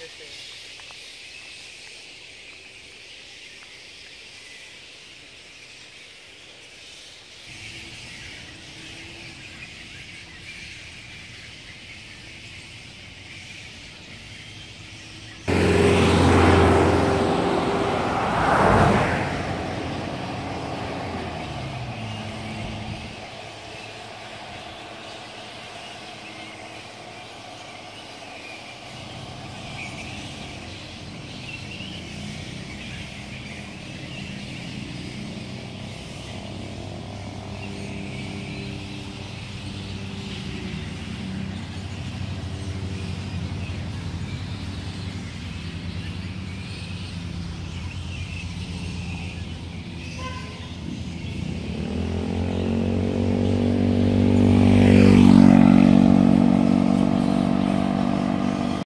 everything.